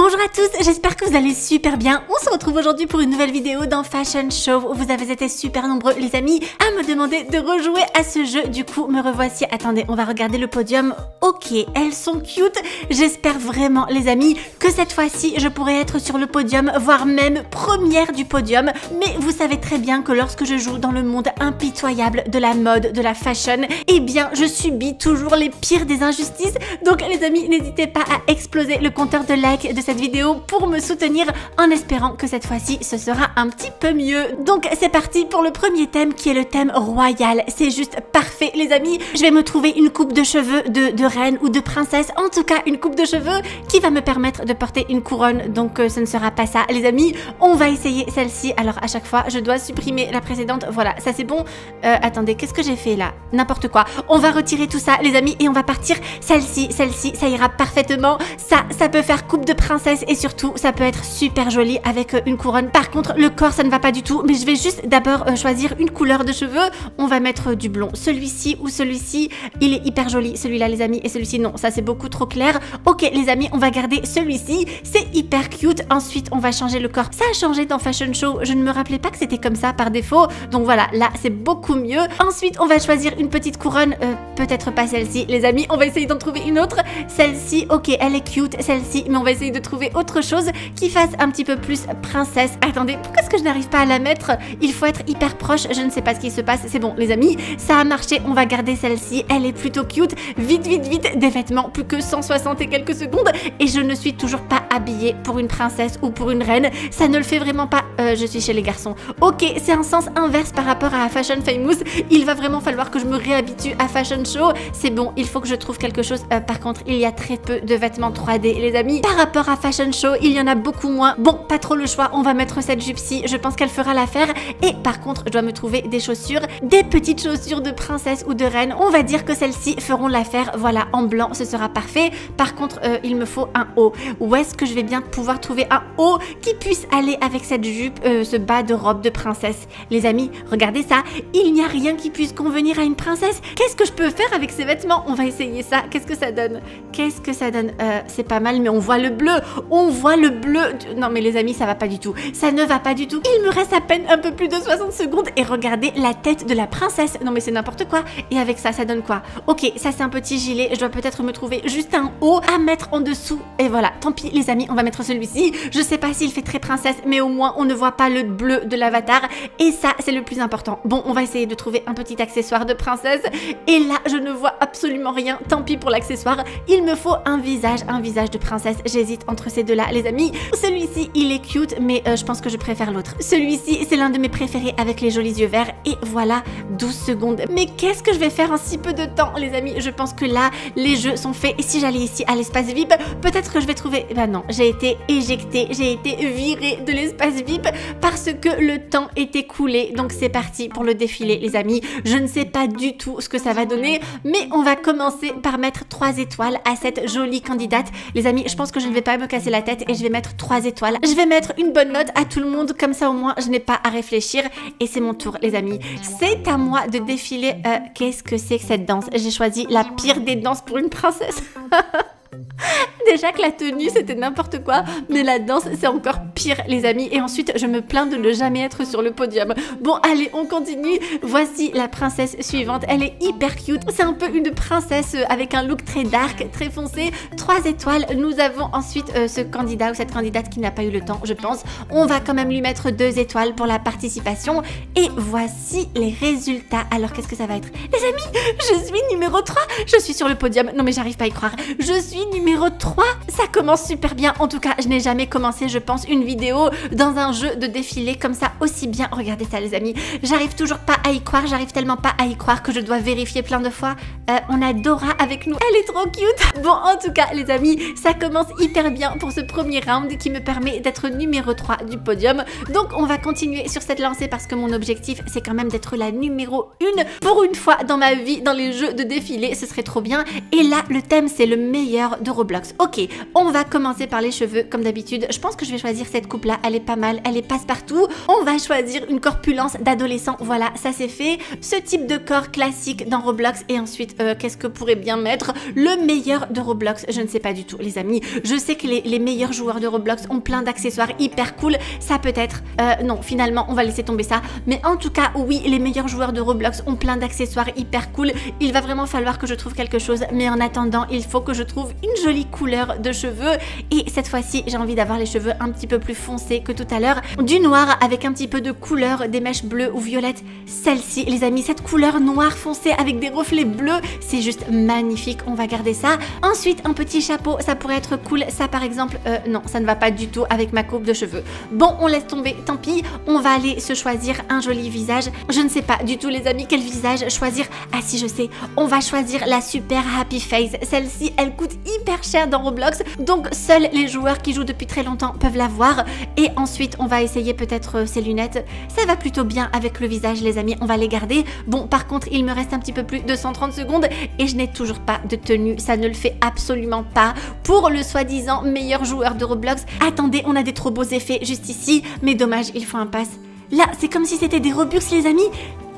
Bonjour à tous, j'espère que vous allez super bien. On se retrouve aujourd'hui pour une nouvelle vidéo dans Fashion Show. Vous avez été super nombreux les amis à me demander de rejouer à ce jeu. Du coup, me revoici. Attendez, on va regarder le podium. Ok, elles sont cute. J'espère vraiment les amis que cette fois-ci je pourrai être sur le podium, voire même première du podium. Mais vous savez très bien que lorsque je joue dans le monde impitoyable de la mode, de la fashion, eh bien je subis toujours les pires des injustices. Donc les amis, n'hésitez pas à exploser le compteur de likes de cette vidéo pour me soutenir en espérant que cette fois-ci ce sera un petit peu mieux. Donc c'est parti pour le premier thème qui est le thème royal. C'est juste parfait les amis. Je vais me trouver une coupe de cheveux de, reine ou de princesse. En tout cas une coupe de cheveux qui va me permettre de porter une couronne. Donc euh, ce ne sera pas ça les amis. On va essayer celle-ci. Alors à chaque fois je dois supprimer la précédente. Voilà ça c'est bon. Euh, attendez qu'est-ce que j'ai fait là? N'importe quoi. On va retirer tout ça les amis et on va partir celle-ci. Celle-ci ça ira parfaitement. Ça ça peut faire coupe de princesse et surtout ça peut être super joli avec euh, une couronne. Par contre le corps ça ne va pas du tout mais je vais juste d'abord euh, choisir une couleur de cheveux. On va mettre euh, du blond. Celui-ci ou celui-ci il est hyper joli celui-là les amis et celui-ci non ça c'est beaucoup trop clair. Ok les amis on va garder celui-ci c'est hyper cute. Ensuite on va changer le corps. Ça a changé dans Fashion Show je ne me rappelais pas que c'était comme ça par défaut donc voilà là c'est beaucoup mieux. Ensuite on va choisir une petite couronne peut-être pas celle-ci les amis on va essayer d'en trouver une autre. Celle-ci ok elle est cute celle-ci mais on va essayer de trouver autre chose qui fasse un petit peu plus princesse. Attendez, pourquoi est-ce que je n'arrive pas à la mettre? Il faut être hyper proche, je ne sais pas ce qui se passe. C'est bon, les amis, ça a marché, on va garder celle-ci. Elle est plutôt cute. Vite, vite, vite, des vêtements, plus que 160 et quelques secondes. Et je ne suis toujours pas habillée pour une princesse ou pour une reine. Ça ne le fait vraiment pas. Euh, je suis chez les garçons. Ok, c'est un sens inverse par rapport à Fashion Famous. Il va vraiment falloir que je me réhabitue à Fashion Show. C'est bon, il faut que je trouve quelque chose. Euh, par contre, il y a très peu de vêtements 3D, les amis. Par rapport Fashion Show, il y en a beaucoup moins. Bon, pas trop le choix, on va mettre cette jupe-ci, je pense qu'elle fera l'affaire. Et par contre, je dois me trouver des chaussures, des petites chaussures de princesse ou de reine. On va dire que celles-ci feront l'affaire. Voilà, en blanc, ce sera parfait. Par contre, euh, il me faut un haut. Où est-ce que je vais bien pouvoir trouver un haut qui puisse aller avec cette jupe, euh, ce bas de robe de princesse? Les amis, regardez ça. Il n'y a rien qui puisse convenir à une princesse. Qu'est-ce que je peux faire avec ces vêtements? On va essayer ça. Qu'est-ce que ça donne? Qu'est-ce que ça donne? Euh, C'est pas mal, mais on voit le bleu. On voit le bleu. Non mais les amis, ça va pas du tout. Ça ne va pas du tout. Il me reste à peine un peu plus de 60 secondes et regardez la tête de la princesse. Non mais c'est n'importe quoi. Et avec ça, ça donne quoi? Ok, ça c'est un petit gilet. Je dois peut-être me trouver juste un haut à mettre en dessous. Et voilà, tant pis les amis, on va mettre celui-ci. Je sais pas s'il fait très princesse, mais au moins on ne voit pas le bleu de l'avatar. Et ça, c'est le plus important. Bon, on va essayer de trouver un petit accessoire de princesse. Et là, je ne vois absolument rien. Tant pis pour l'accessoire. Il me faut un visage, un visage de princesse. J'hésite entre ces deux-là, les amis. Celui-ci, il est cute, mais euh, je pense que je préfère l'autre. Celui-ci, c'est l'un de mes préférés avec les jolis yeux verts. Et voilà, 12 secondes. Mais qu'est-ce que je vais faire en si peu de temps, les amis? Je pense que là, les jeux sont faits. Et si j'allais ici à l'espace VIP, peut-être que je vais trouver... Bah non, j'ai été éjectée, j'ai été virée de l'espace VIP parce que le temps est écoulé. Donc c'est parti pour le défilé, les amis. Je ne sais pas du tout ce que ça va donner, mais on va commencer par mettre 3 étoiles à cette jolie candidate. Les amis, je pense que je ne vais pas me casser la tête et je vais mettre 3 étoiles. Je vais mettre une bonne note à tout le monde, comme ça au moins je n'ai pas à réfléchir. Et c'est mon tour, les amis. C'est à moi de défiler. Euh, Qu'est-ce que c'est que cette danse? J'ai choisi la pire des danses pour une princesse. Déjà que la tenue c'était n'importe quoi, mais la danse c'est encore pire les amis. Et ensuite je me plains de ne jamais être sur le podium. Bon allez on continue. Voici la princesse suivante. Elle est hyper cute. C'est un peu une princesse avec un look très dark, très foncé. Trois étoiles. Nous avons ensuite euh, ce candidat ou cette candidate qui n'a pas eu le temps je pense. On va quand même lui mettre deux étoiles pour la participation. Et voici les résultats. Alors qu'est-ce que ça va être? Les amis, je suis numéro 3. Je suis sur le podium. Non mais j'arrive pas à y croire. Je suis numéro 3 ça commence super bien. En tout cas, je n'ai jamais commencé, je pense, une vidéo dans un jeu de défilé comme ça aussi bien. Regardez ça, les amis. J'arrive toujours pas à y croire. J'arrive tellement pas à y croire que je dois vérifier plein de fois. Euh, on a Dora avec nous. Elle est trop cute. Bon, en tout cas, les amis, ça commence hyper bien pour ce premier round qui me permet d'être numéro 3 du podium. Donc, on va continuer sur cette lancée parce que mon objectif, c'est quand même d'être la numéro 1 pour une fois dans ma vie dans les jeux de défilé. Ce serait trop bien. Et là, le thème, c'est le meilleur de Roblox. Ok, on va commencer par les cheveux comme d'habitude. Je pense que je vais choisir cette coupe là, elle est pas mal, elle est passe-partout. On va choisir une corpulence d'adolescent, voilà, ça c'est fait. Ce type de corps classique dans Roblox et ensuite, euh, qu'est-ce que pourrait bien mettre Le meilleur de Roblox, je ne sais pas du tout les amis. Je sais que les, meilleurs joueurs de Roblox ont plein d'accessoires hyper cool, ça peut être... Euh, non, finalement, on va laisser tomber ça. Mais en tout cas, oui, les meilleurs joueurs de Roblox ont plein d'accessoires hyper cool. Il va vraiment falloir que je trouve quelque chose, mais en attendant, il faut que je trouve une jolie couleur de cheveux. Et cette fois-ci, j'ai envie d'avoir les cheveux un petit peu plus foncés que tout à l'heure. Du noir avec un petit peu de couleur, des mèches bleues ou violettes. Celle-ci, les amis, cette couleur noire foncée avec des reflets bleus, c'est juste magnifique. On va garder ça. Ensuite, un petit chapeau, ça pourrait être cool. Ça, par exemple, euh, non, ça ne va pas du tout avec ma coupe de cheveux. Bon, on laisse tomber, tant pis. On va aller se choisir un joli visage. Je ne sais pas du tout, les amis, quel visage choisir. Ah si, je sais. On va choisir la super happy face. Celle-ci, elle coûte hyper cher dans Roblox. Donc, seuls les joueurs qui jouent depuis très longtemps peuvent la voir. Et ensuite, on va essayer peut-être ces euh, lunettes. Ça va plutôt bien avec le visage, les amis. On va les garder. Bon, par contre, il me reste un petit peu plus de 130 secondes et je n'ai toujours pas de tenue. Ça ne le fait absolument pas pour le soi-disant meilleur joueur de Roblox. Attendez, on a des trop beaux effets juste ici. Mais dommage, il faut un pass. Là, c'est comme si c'était des Robux, les amis.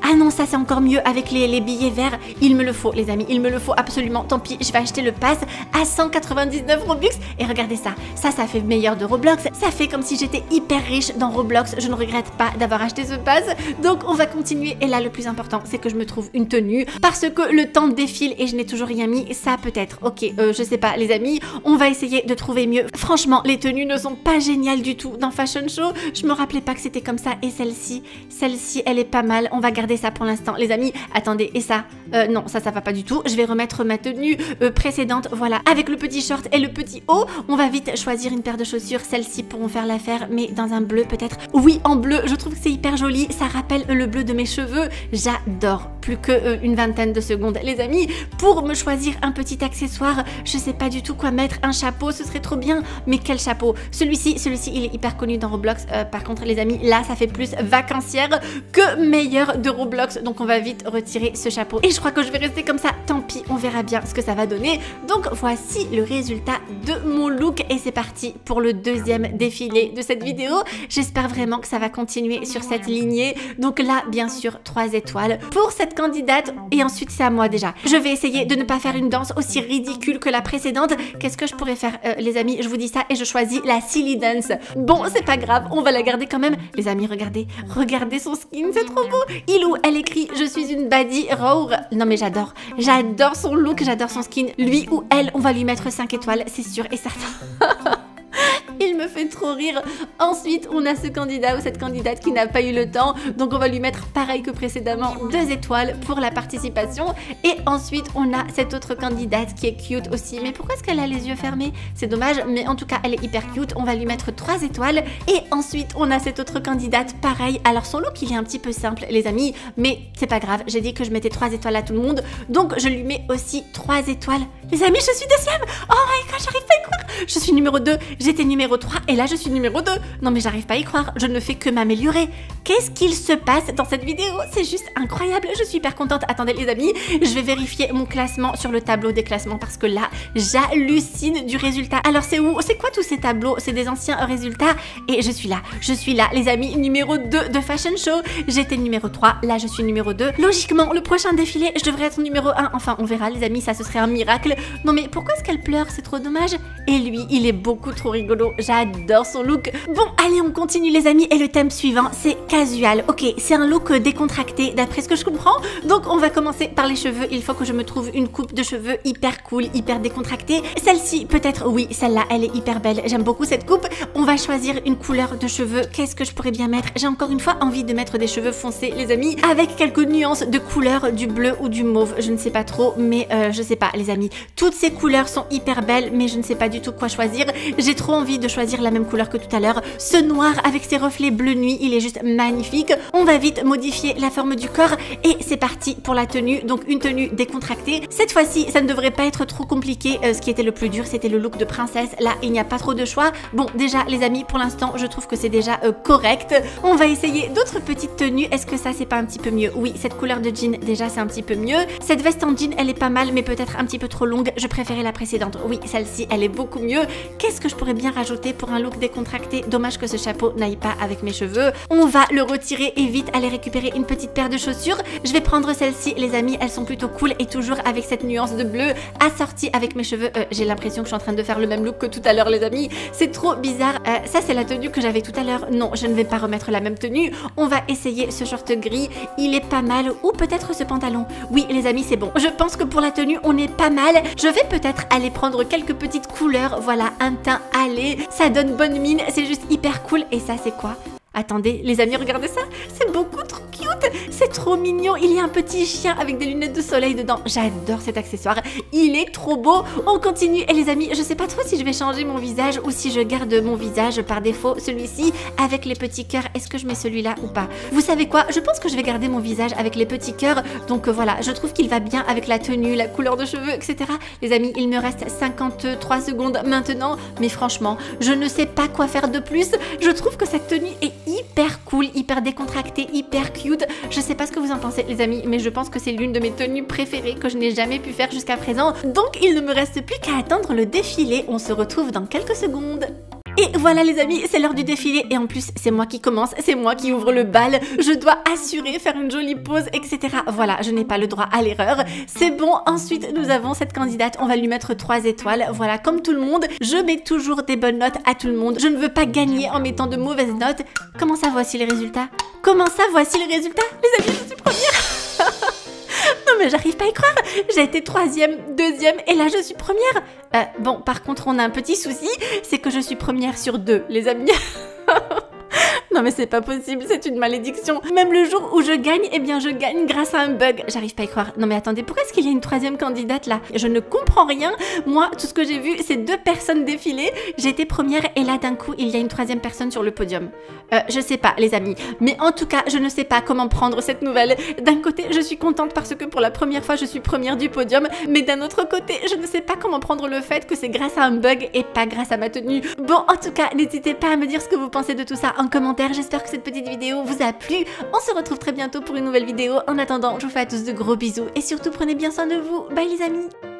Ah non, ça c'est encore mieux avec les, billets verts. Il me le faut, les amis. Il me le faut absolument. Tant pis, je vais acheter le pass à 199 Robux. Et regardez ça. Ça, ça fait meilleur de Roblox. Ça fait comme si j'étais hyper riche dans Roblox. Je ne regrette pas d'avoir acheté ce pass. Donc, on va continuer. Et là, le plus important, c'est que je me trouve une tenue. Parce que le temps défile et je n'ai toujours rien mis. Ça peut-être. Ok, euh, je sais pas, les amis. On va essayer de trouver mieux. Franchement, les tenues ne sont pas géniales du tout dans Fashion Show. Je me rappelais pas que c'était comme ça. Et celle-ci, celle-ci, elle est pas mal. On va garder ça pour l'instant. Les amis, attendez, et ça? Euh, Non, ça, ça va pas du tout. Je vais remettre ma tenue euh, précédente, voilà, avec le petit short et le petit haut. On va vite choisir une paire de chaussures. Celles-ci pourront faire l'affaire, mais dans un bleu peut-être. Oui, en bleu, je trouve que c'est hyper joli. Ça rappelle le bleu de mes cheveux. J'adore. Plus que euh, vingtaine de secondes, les amis, pour me choisir un petit accessoire. Je sais pas du tout quoi mettre. Un chapeau, ce serait trop bien. Mais quel chapeau? Celui-ci, celui-ci, il est hyper connu dans Roblox. par contre, les amis, là, ça fait plus vacancière que meilleur de Roblox, donc on va vite retirer ce chapeau. Et je crois que je vais rester comme ça, tant pis, on verra bien ce que ça va donner. Donc voici le résultat de mon look et c'est parti pour le deuxième défilé de cette vidéo. J'espère vraiment que ça va continuer sur cette lignée. Donc là, bien sûr, 3 étoiles pour cette candidate et ensuite c'est à moi déjà. Je vais essayer de ne pas faire une danse aussi ridicule que la précédente. Qu'est-ce que je pourrais faire, euh, les amis? Je vous dis ça et je choisis la silly dance. Bon, c'est pas grave, on va la garder quand même. Les amis, regardez, regardez son skin, c'est trop beau. Il ou elle écrit Je suis une baddie Roar. Non mais j'adore. J'adore son look, j'adore son skin. Lui ou elle, on va lui mettre 5 étoiles, c'est sûr et certain. Me fait trop rire. Ensuite, on a ce candidat ou cette candidate qui n'a pas eu le temps. Donc, on va lui mettre pareil que précédemment, deux étoiles pour la participation. Et ensuite, on a cette autre candidate qui est cute aussi. Mais pourquoi est-ce qu'elle a les yeux fermés? C'est dommage, mais en tout cas, elle est hyper cute. On va lui mettre trois étoiles. Et ensuite, on a cette autre candidate pareil. Alors, son look, il est un petit peu simple, les amis. Mais c'est pas grave. J'ai dit que je mettais trois étoiles à tout le monde. Donc, je lui mets aussi trois étoiles. Les amis, je suis deuxième Oh my god, j'arrive pas à y croire Je suis numéro 2, j'étais numéro 3 et là je suis numéro 2 Non mais j'arrive pas à y croire, je ne fais que m'améliorer. Qu'est-ce qu'il se passe dans cette vidéo? C'est juste incroyable, je suis hyper contente. Attendez les amis, je vais vérifier mon classement sur le tableau des classements parce que là, j'hallucine du résultat. Alors c'est où? C'est quoi tous ces tableaux? C'est des anciens résultats. Et je suis là, je suis là les amis, numéro 2 de Fashion Show. J'étais numéro 3, là je suis numéro 2 Logiquement, le prochain défilé, je devrais être numéro 1 Enfin, on verra les amis, ça ce serait un miracle. Non mais pourquoi est-ce qu'elle pleure? C'est trop dommage. Et lui, il est beaucoup trop rigolo. Son look. Bon, allez, on continue les amis. Et le thème suivant, c'est casual. Ok, c'est un look décontracté d'après ce que je comprends. Donc on va commencer par les cheveux. Il faut que je me trouve une coupe de cheveux hyper cool, hyper décontractée. Celle-ci, peut-être, oui, celle-là, elle est hyper belle. J'aime beaucoup cette coupe. On va choisir une couleur de cheveux. Qu'est-ce que je pourrais bien mettre? J'ai encore une fois envie de mettre des cheveux foncés, les amis, avec quelques nuances de couleur, du bleu ou du mauve. Je ne sais pas trop, mais euh, je sais pas, les amis. Toutes ces couleurs sont hyper belles, mais je ne sais pas du tout quoi choisir. J'ai trop envie de choisir la même couleur que tout à l'heure. Ce noir avec ses reflets bleu nuit, il est juste magnifique. On va vite modifier la forme du corps et c'est parti pour la tenue. Donc une tenue décontractée. Cette fois-ci, ça ne devrait pas être trop compliqué. Euh, ce qui était le plus dur, c'était le look de princesse. Là, il n'y a pas trop de choix. Bon, déjà, les amis, pour l'instant, je trouve que c'est déjà euh, correct. On va essayer d'autres petites tenues. Est-ce que ça, c'est pas un petit peu mieux? Oui, cette couleur de jean, déjà, c'est un petit peu mieux. Cette veste en jean, elle est pas mal, mais peut-être un petit peu trop longue. Je préférais la précédente. Oui, celle-ci, elle est beaucoup mieux. Qu'est-ce que je pourrais bien rajouter pour un look décontracté Dommage que ce chapeau n'aille pas avec mes cheveux. On va le retirer et vite aller récupérer une petite paire de chaussures. Je vais prendre celle-ci, les amis, elles sont plutôt cool et toujours avec cette nuance de bleu assortie avec mes cheveux. Euh, j'ai l'impression que je suis en train de faire le même look que tout à l'heure, les amis. C'est trop bizarre. Euh, ça, c'est la tenue que j'avais tout à l'heure. Non, je ne vais pas remettre la même tenue. On va essayer ce short gris. Il est pas mal. Ou peut-être ce pantalon. Oui, les amis, c'est bon. Je pense que pour la tenue, on est pas mal. Je vais peut-être aller prendre quelques petites couleurs. Voilà, un teint allé. Ça donne bonne mine. C'est juste hyper cool. Et ça, c'est quoi? Attendez, les amis, regardez ça, c'est trop mignon, il y a un petit chien avec des lunettes de soleil dedans, j'adore cet accessoire, il est trop beau, on continue, et les amis, je sais pas trop si je vais changer mon visage ou si je garde mon visage par défaut, celui-ci, avec les petits cœurs, est-ce que je mets celui-là ou pas? Vous savez quoi, je pense que je vais garder mon visage avec les petits cœurs, donc euh, voilà, je trouve qu'il va bien avec la tenue, la couleur de cheveux, etc. Les amis, il me reste 53 secondes maintenant, mais franchement, je ne sais pas quoi faire de plus, je trouve que cette tenue est hyper cool, hyper décontracté, hyper cute. Je sais pas ce que vous en pensez les amis, mais je pense que c'est l'une de mes tenues préférées que je n'ai jamais pu faire jusqu'à présent. Donc il ne me reste plus qu'à attendre le défilé. On se retrouve dans quelques secondes. Et voilà les amis, c'est l'heure du défilé et en plus c'est moi qui commence, c'est moi qui ouvre le bal, je dois assurer, faire une jolie pause, etc. Voilà, je n'ai pas le droit à l'erreur. C'est bon, ensuite nous avons cette candidate, on va lui mettre 3 étoiles. Voilà, comme tout le monde, je mets toujours des bonnes notes à tout le monde. Je ne veux pas gagner en mettant de mauvaises notes. Comment ça, voici les résultats? Comment ça, voici les résultats? Les amis, je suis première j'arrive pas à y croire. J'ai été troisième, deuxième et là je suis première. Euh, Bon, par contre on a un petit souci, c'est que je suis première sur deux, les amis Non mais c'est pas possible, c'est une malédiction. Même le jour où je gagne, eh bien je gagne grâce à un bug. J'arrive pas à y croire. Non mais attendez, pourquoi est-ce qu'il y a une troisième candidate là? Je ne comprends rien. Moi, tout ce que j'ai vu, c'est deux personnes défiler. Été première et là d'un coup, il y a une troisième personne sur le podium. Euh, je sais pas, les amis. Mais en tout cas, je ne sais pas comment prendre cette nouvelle. D'un côté, je suis contente parce que pour la première fois, je suis première du podium. Mais d'un autre côté, je ne sais pas comment prendre le fait que c'est grâce à un bug et pas grâce à ma tenue. Bon, en tout cas, n'hésitez pas à me dire ce que vous pensez de tout ça en commentaire J'espère que cette petite vidéo vous a plu. On se retrouve très bientôt pour une nouvelle vidéo. En attendant, je vous fais à tous de gros bisous et surtout prenez bien soin de vous. Bye les amis